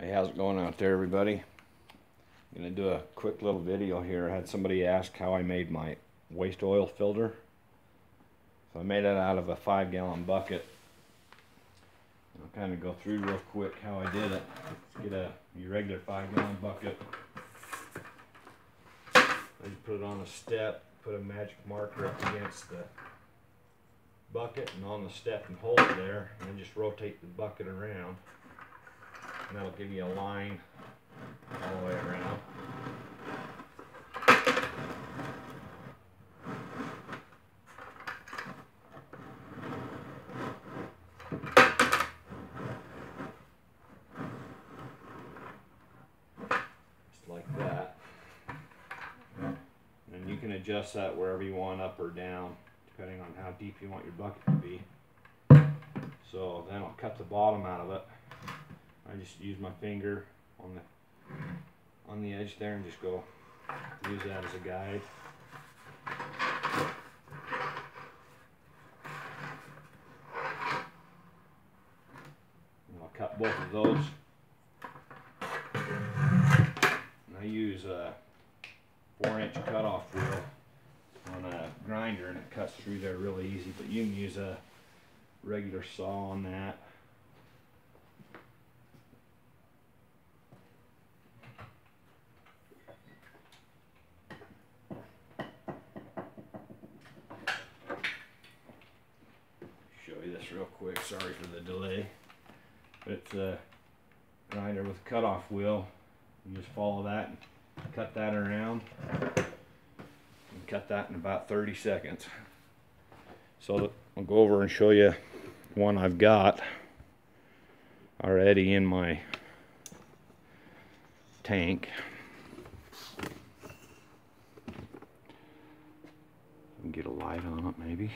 Hey, how's it going out there, everybody? I'm gonna do a quick little video here. I had somebody ask how I made my waste oil filter. So I made it out of a five gallon bucket. I'll kind of go through real quick how I did it. Let's get a your regular five gallon bucket. I just put it on a step, put a magic marker up against the bucket and on the step and hold it there and then just rotate the bucket around and that'll give you a line all the way around. Just like that. And you can adjust that wherever you want, up or down, depending on how deep you want your bucket to be. So then I'll cut the bottom out of it. I just use my finger on the on the edge there and just go use that as a guide. I'll cut both of those. And I use a four inch cutoff wheel on a grinder and it cuts through there really easy, but you can use a regular saw on that. show you this real quick. Sorry for the delay. But uh, it's a grinder with a cutoff wheel. You just follow that and cut that around. And cut that in about 30 seconds. So I'll go over and show you one I've got already in my tank. Get a light on it maybe.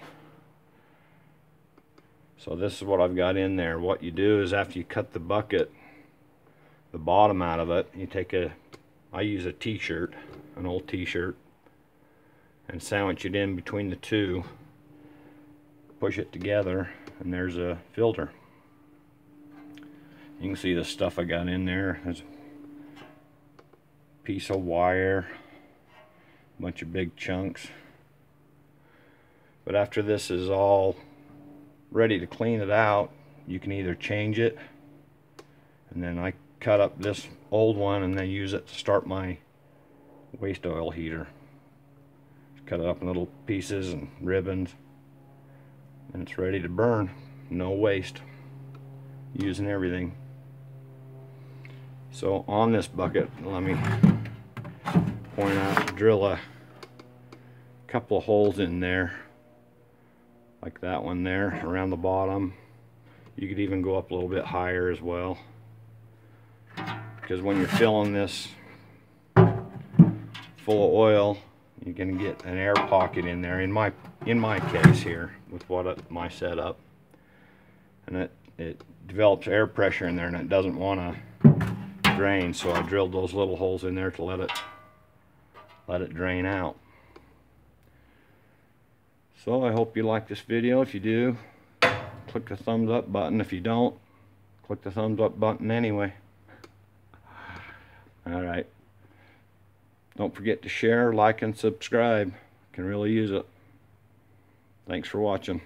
So this is what I've got in there. What you do is after you cut the bucket, the bottom out of it, you take a, I use a t-shirt, an old t-shirt, and sandwich it in between the two, push it together, and there's a filter. You can see the stuff I got in there. There's a piece of wire, a bunch of big chunks. But after this is all ready to clean it out, you can either change it, and then I cut up this old one and then use it to start my waste oil heater. Cut it up in little pieces and ribbons, and it's ready to burn. No waste. Using everything. So on this bucket, let me point out, drill a couple of holes in there like that one there around the bottom. You could even go up a little bit higher as well. Because when you're filling this full of oil you're going to get an air pocket in there in my in my case here with what my setup. And it it develops air pressure in there and it doesn't want to drain so I drilled those little holes in there to let it let it drain out so I hope you like this video. If you do, click the thumbs up button. If you don't, click the thumbs up button anyway. Alright. Don't forget to share, like, and subscribe. Can really use it. Thanks for watching.